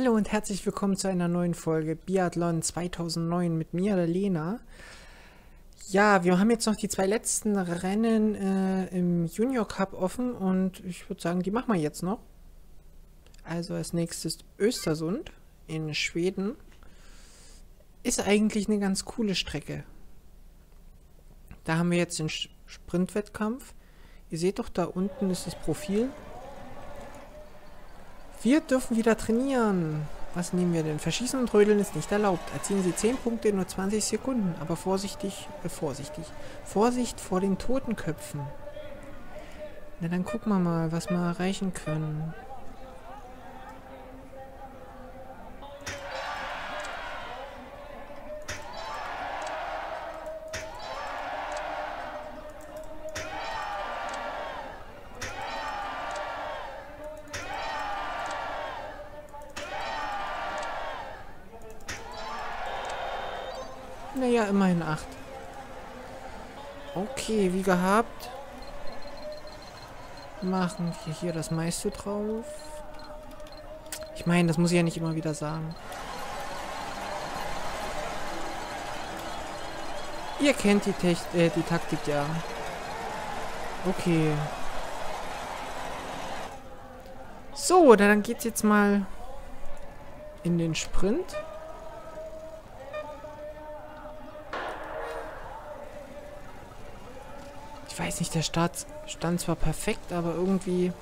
Hallo und herzlich willkommen zu einer neuen Folge Biathlon 2009 mit mir, der Lena. Ja, wir haben jetzt noch die zwei letzten Rennen äh, im Junior Cup offen und ich würde sagen, die machen wir jetzt noch. Also als nächstes Östersund in Schweden. Ist eigentlich eine ganz coole Strecke. Da haben wir jetzt den Sprintwettkampf. Ihr seht doch, da unten ist das Profil. Wir dürfen wieder trainieren. Was nehmen wir denn? Verschießen und Rödeln ist nicht erlaubt. Erzielen Sie 10 Punkte in nur 20 Sekunden. Aber vorsichtig, äh, vorsichtig. Vorsicht vor den Totenköpfen. Na, dann gucken wir mal, was wir erreichen können. Naja, immerhin 8. Okay, wie gehabt. Machen wir hier das meiste drauf. Ich meine, das muss ich ja nicht immer wieder sagen. Ihr kennt die, Tech äh, die Taktik ja. Okay. So, dann geht's jetzt mal in den Sprint. Weiß nicht, der Start stand zwar perfekt, aber irgendwie...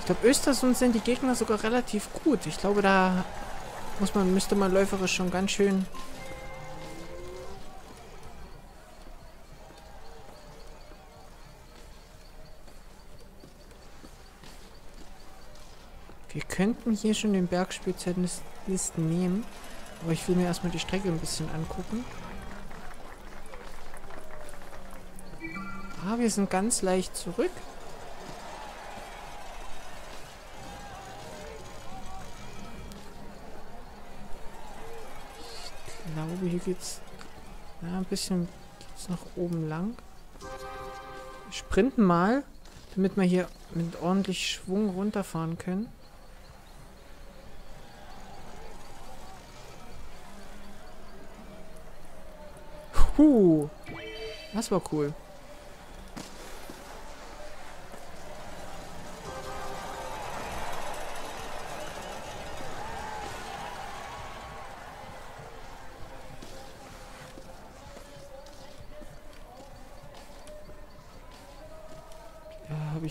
Ich glaube, Östersund sind die Gegner sogar relativ gut. Ich glaube, da muss man, müsste man läuferisch schon ganz schön... Wir könnten hier schon den Bergspezialisten nehmen. Aber ich will mir erstmal die Strecke ein bisschen angucken. Ah, wir sind ganz leicht zurück. Ich glaube, hier geht's ja, ein bisschen geht's nach oben lang. Wir sprinten mal, damit wir hier mit ordentlich Schwung runterfahren können. Huh, das war cool.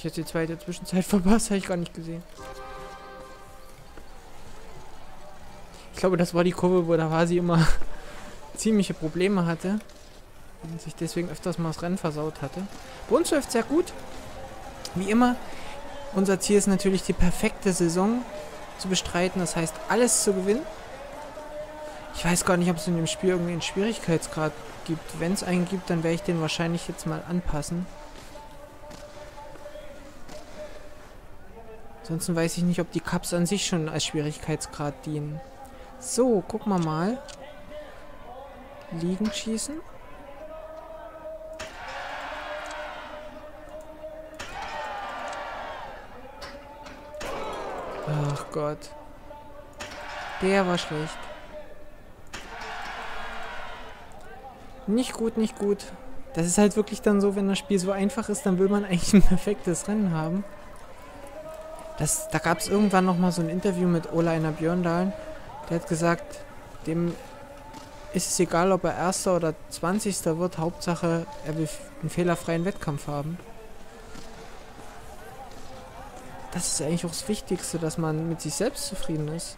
Jetzt die zweite Zwischenzeit verpasst? Habe ich gar nicht gesehen. Ich glaube, das war die Kurve, wo war sie immer ziemliche Probleme hatte. Und sich deswegen öfters mal das Rennen versaut hatte. Bei uns läuft sehr gut. Wie immer. Unser Ziel ist natürlich die perfekte Saison zu bestreiten. Das heißt, alles zu gewinnen. Ich weiß gar nicht, ob es in dem Spiel irgendwie einen Schwierigkeitsgrad gibt. Wenn es einen gibt, dann werde ich den wahrscheinlich jetzt mal anpassen. Ansonsten weiß ich nicht, ob die Cups an sich schon als Schwierigkeitsgrad dienen. So, gucken wir mal. Liegen schießen. Ach Gott. Der war schlecht. Nicht gut, nicht gut. Das ist halt wirklich dann so, wenn das Spiel so einfach ist, dann will man eigentlich ein perfektes Rennen haben. Das, da gab es irgendwann noch mal so ein Interview mit Olainer Björndalen. Der hat gesagt, dem ist es egal, ob er Erster oder Zwanzigster wird. Hauptsache, er will einen fehlerfreien Wettkampf haben. Das ist eigentlich auch das Wichtigste, dass man mit sich selbst zufrieden ist.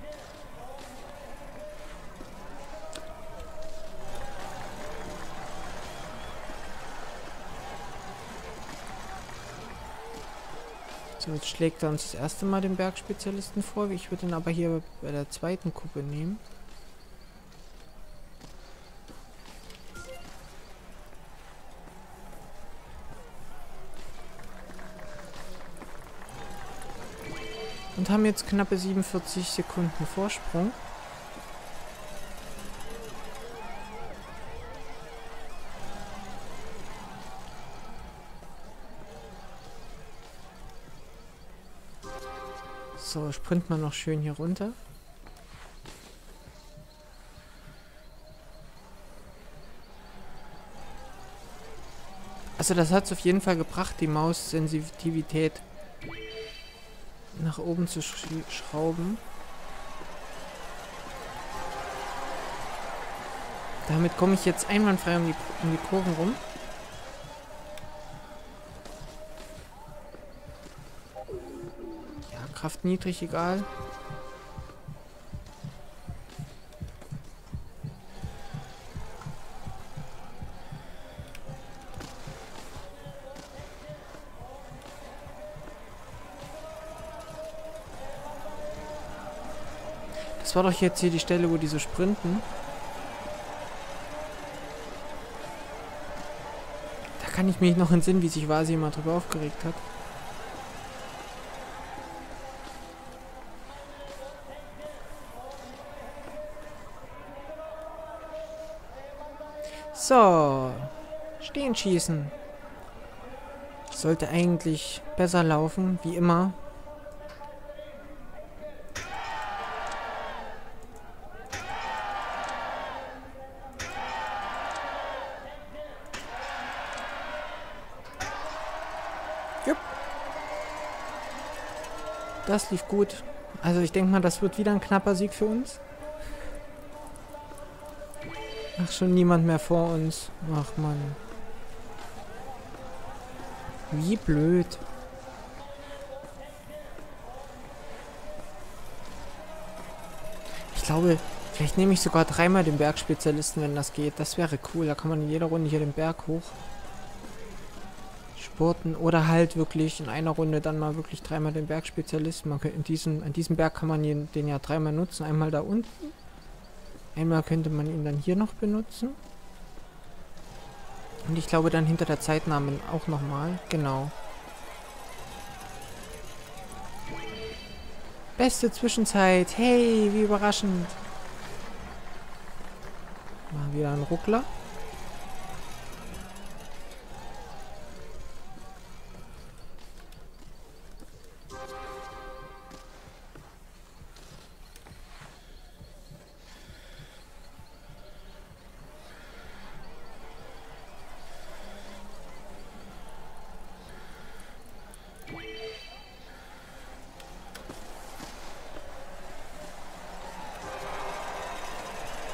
Jetzt schlägt er uns das erste Mal den Bergspezialisten vor. Ich würde ihn aber hier bei der zweiten Kuppe nehmen. Und haben jetzt knappe 47 Sekunden Vorsprung. Sprint mal noch schön hier runter. Also das hat es auf jeden Fall gebracht, die Maus-Sensitivität nach oben zu sch schrauben. Damit komme ich jetzt einwandfrei um die, um die Kurven rum. Kraft niedrig, egal. Das war doch jetzt hier die Stelle, wo die so sprinten. Da kann ich mich noch entsinnen, wie sich Vasi immer drüber aufgeregt hat. So. Stehen schießen. Sollte eigentlich besser laufen, wie immer. Das lief gut. Also ich denke mal, das wird wieder ein knapper Sieg für uns. Ach, schon niemand mehr vor uns. Ach, Mann. Wie blöd. Ich glaube, vielleicht nehme ich sogar dreimal den Bergspezialisten, wenn das geht. Das wäre cool. Da kann man in jeder Runde hier den Berg hoch. Sporten oder halt wirklich in einer Runde dann mal wirklich dreimal den Bergspezialist. Man könnte in diesem, an diesem Berg kann man den ja dreimal nutzen. Einmal da unten. Einmal könnte man ihn dann hier noch benutzen. Und ich glaube dann hinter der Zeitnahme auch nochmal. Genau. Beste Zwischenzeit. Hey, wie überraschend. Mal wieder ein Ruckler.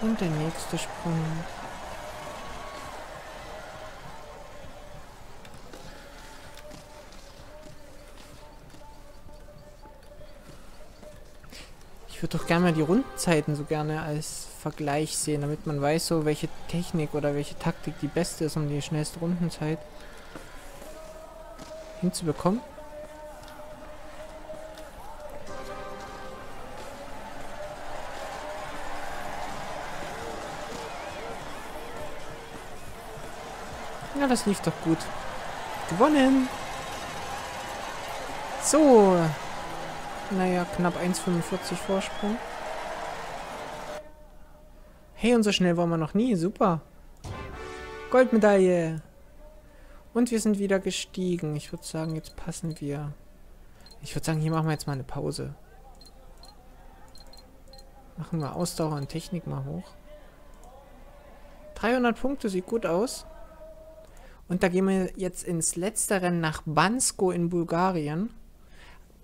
Und der nächste Sprung. Ich würde doch gerne mal die Rundenzeiten so gerne als Vergleich sehen, damit man weiß, so welche Technik oder welche Taktik die beste ist, um die schnellste Rundenzeit hinzubekommen. Ja, das lief doch gut. Gewonnen! So. Naja, knapp 1,45 Vorsprung. Hey, und so schnell waren wir noch nie. Super. Goldmedaille. Und wir sind wieder gestiegen. Ich würde sagen, jetzt passen wir. Ich würde sagen, hier machen wir jetzt mal eine Pause. Machen wir Ausdauer und Technik mal hoch. 300 Punkte, sieht gut aus. Und da gehen wir jetzt ins letzte Rennen nach Bansko in Bulgarien.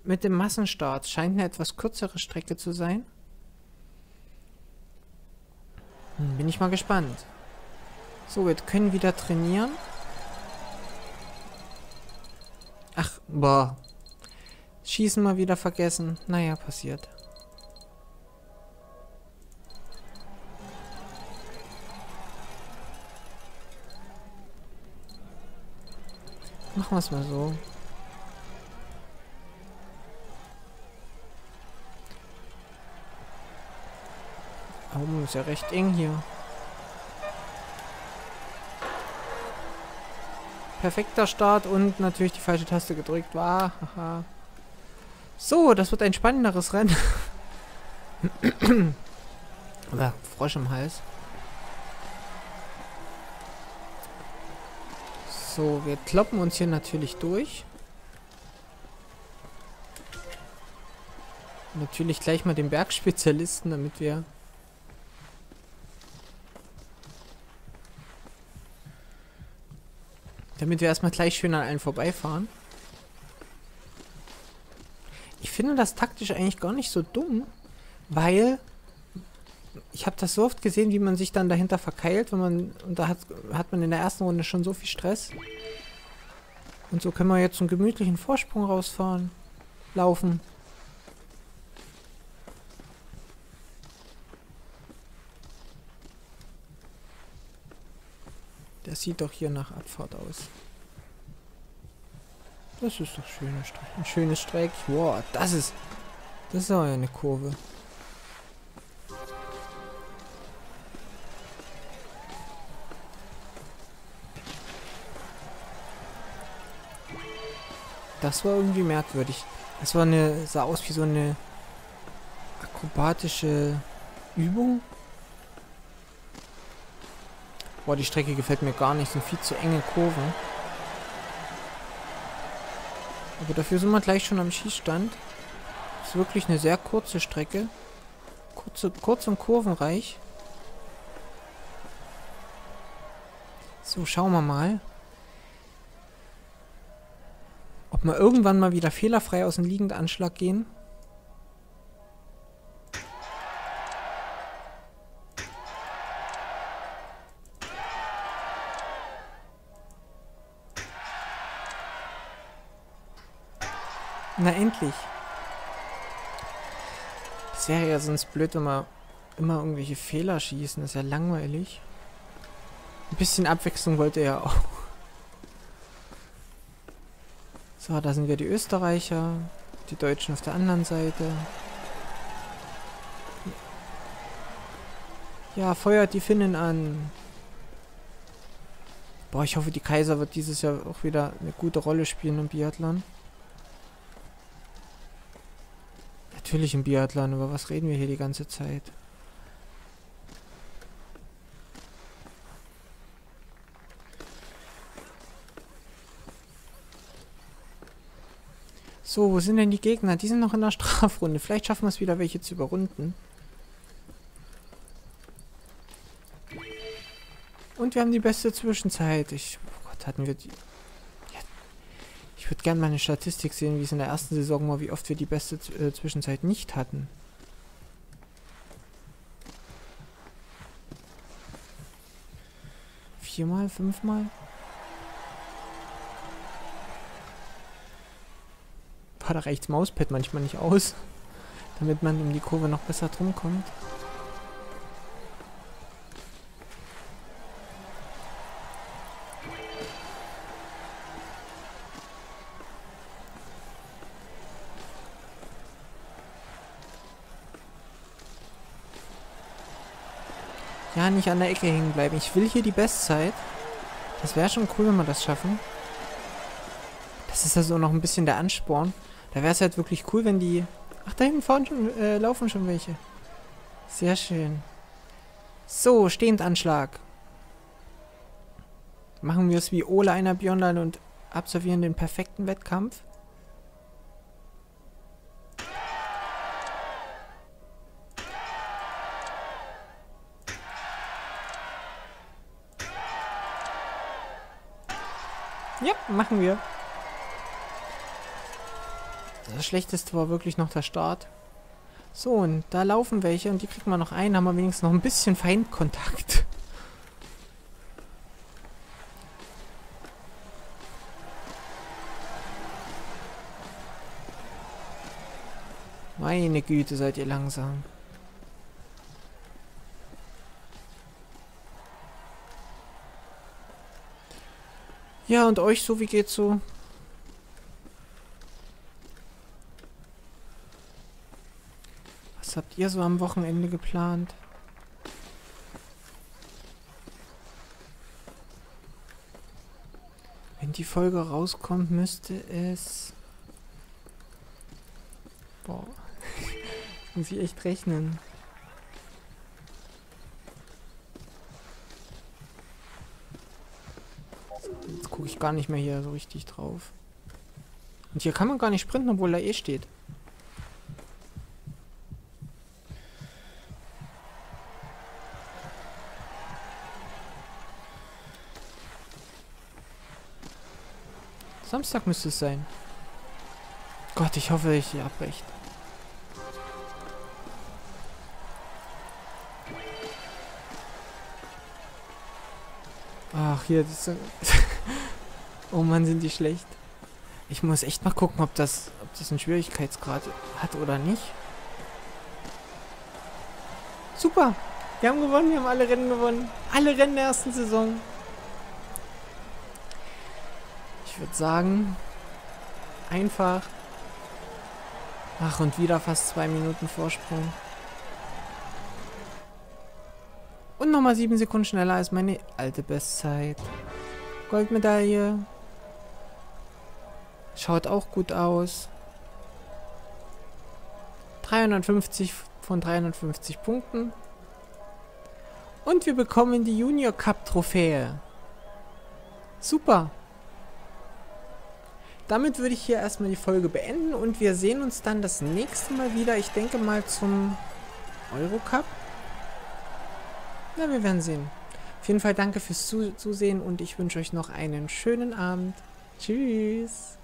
Mit dem Massenstart. Scheint eine etwas kürzere Strecke zu sein. Hm, bin ich mal gespannt. So, wir können wieder trainieren. Ach, boah. Schießen mal wieder vergessen. Naja, passiert. Machen wir es mal so. Oh, ist ja recht eng hier. Perfekter Start und natürlich die falsche Taste gedrückt war. Haha. So, das wird ein spannenderes Rennen. Oder Frosch im Hals. So, wir kloppen uns hier natürlich durch. natürlich gleich mal den Bergspezialisten, damit wir damit wir erstmal gleich schön an allen vorbeifahren. Ich finde das taktisch eigentlich gar nicht so dumm, weil ich habe das so oft gesehen, wie man sich dann dahinter verkeilt, wenn man und da hat, hat man in der ersten Runde schon so viel Stress. Und so können wir jetzt einen gemütlichen Vorsprung rausfahren, laufen. Das sieht doch hier nach Abfahrt aus. Das ist doch ein schönes Streck. Wow, das ist... Das ist auch eine Kurve. Das war irgendwie merkwürdig. Das war eine... sah aus wie so eine akrobatische Übung. Boah, die Strecke gefällt mir gar nicht. Sind viel zu enge Kurven. Aber dafür sind wir gleich schon am Schießstand. Ist wirklich eine sehr kurze Strecke. Kurze, kurz und kurvenreich. So, schauen wir mal. Wir irgendwann mal wieder fehlerfrei aus dem liegenden Anschlag gehen. Na endlich. Das wäre ja sonst blöd, wenn wir immer irgendwelche Fehler schießen. Das ist ja langweilig. Ein bisschen Abwechslung wollte er ja auch. So, da sind wir die Österreicher. Die Deutschen auf der anderen Seite. Ja, feuert die Finnen an. Boah, ich hoffe, die Kaiser wird dieses Jahr auch wieder eine gute Rolle spielen im Biathlon. Natürlich im Biathlon, über was reden wir hier die ganze Zeit? So, wo sind denn die Gegner? Die sind noch in der Strafrunde. Vielleicht schaffen wir es wieder, welche zu überrunden. Und wir haben die beste Zwischenzeit. Ich, oh Gott, hatten wir die... Ich würde gerne mal eine Statistik sehen, wie es in der ersten Saison war, wie oft wir die beste äh, Zwischenzeit nicht hatten. Viermal, fünfmal? Da rechts Mauspad manchmal nicht aus, damit man um die Kurve noch besser drum kommt. Ja, nicht an der Ecke hängen bleiben. Ich will hier die Bestzeit. Das wäre schon cool, wenn wir das schaffen. Das ist also noch ein bisschen der Ansporn. Da wäre es halt wirklich cool, wenn die... Ach, da hinten vorne schon, äh, laufen schon welche. Sehr schön. So, Stehendanschlag. Machen wir es wie Ole einer Björnlein und absolvieren den perfekten Wettkampf. Ja, machen wir. Das Schlechteste war wirklich noch der Start. So, und da laufen welche und die kriegt man noch ein, haben wir wenigstens noch ein bisschen Feindkontakt. Meine Güte, seid ihr langsam. Ja, und euch so, wie geht's so? Habt ihr so am Wochenende geplant? Wenn die Folge rauskommt, müsste es... Boah. Muss ich echt rechnen. Jetzt gucke ich gar nicht mehr hier so richtig drauf. Und hier kann man gar nicht sprinten, obwohl da eh steht. Samstag müsste es sein. Gott, ich hoffe, ich habe recht. Ach, hier, das Oh Mann, sind die schlecht. Ich muss echt mal gucken, ob das, ob das einen Schwierigkeitsgrad hat oder nicht. Super. Wir haben gewonnen, wir haben alle Rennen gewonnen. Alle Rennen der ersten Saison. Ich würde sagen, einfach. Ach, und wieder fast zwei Minuten Vorsprung. Und nochmal sieben Sekunden schneller als meine alte Bestzeit. Goldmedaille. Schaut auch gut aus. 350 von 350 Punkten. Und wir bekommen die Junior Cup Trophäe. Super. Damit würde ich hier erstmal die Folge beenden und wir sehen uns dann das nächste Mal wieder. Ich denke mal zum Eurocup. Na, wir werden sehen. Auf jeden Fall danke fürs Zusehen und ich wünsche euch noch einen schönen Abend. Tschüss.